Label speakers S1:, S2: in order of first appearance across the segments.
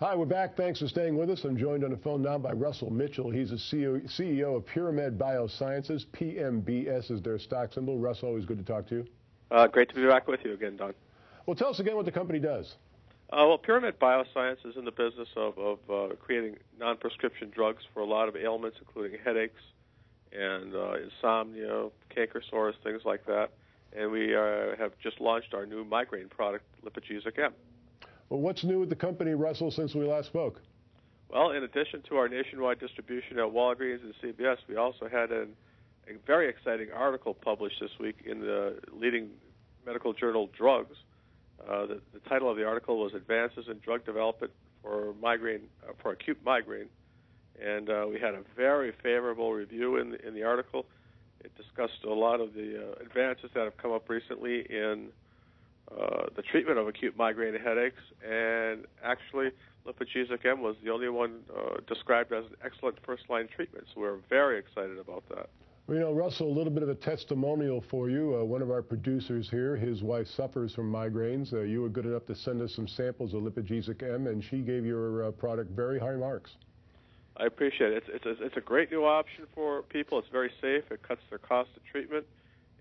S1: Hi, we're back. Thanks for staying with us. I'm joined on the phone now by Russell Mitchell. He's the CEO, CEO of Puramed Biosciences. PMBS is their stock symbol. Russ, always good to talk to you.
S2: Uh, great to be back with you again, Don.
S1: Well, tell us again what the company does.
S2: Uh, well, Puramed Bioscience is in the business of, of uh, creating non-prescription drugs for a lot of ailments, including headaches and uh, insomnia, canker sores, things like that. And we uh, have just launched our new migraine product, LipiGesic M.
S1: Well, what's new with the company, Russell, since we last spoke?
S2: Well, in addition to our nationwide distribution at Walgreens and CVS, we also had an, a very exciting article published this week in the leading medical journal Drugs. Uh, the, the, title of the article was "Advances in Drug Development for Migraine uh, for Acute Migraine," and uh, we had a very favorable review in the, in the article. It discussed a lot of the uh, advances that have come up recently in uh, the treatment of acute migraine headaches, and actually, LipiGesic M was the only one uh, described as an excellent first-line treatment. So we're very excited about that.
S1: Well, you know, Russell, a little bit of a testimonial for you. Uh, one of our producers here, his wife suffers from migraines. Uh, you were good enough to send us some samples of LipiGesic M, and she gave your uh, product very high marks.
S2: I appreciate it. It's, it's, a, it's a great new option for people. It's very safe. It cuts their cost of treatment,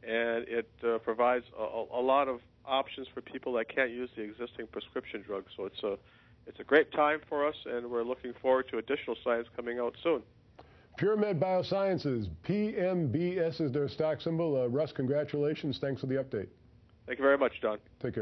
S2: and it uh, provides a, a lot of options for people that can't use the existing prescription drugs. So it's a it's a great time for us, and we're looking forward to additional science coming out soon.
S1: Puramed Biosciences, PMBS is their stock symbol. Uh, Russ, congratulations. Thanks for the update.
S2: Thank you very much, Don.
S1: Take care.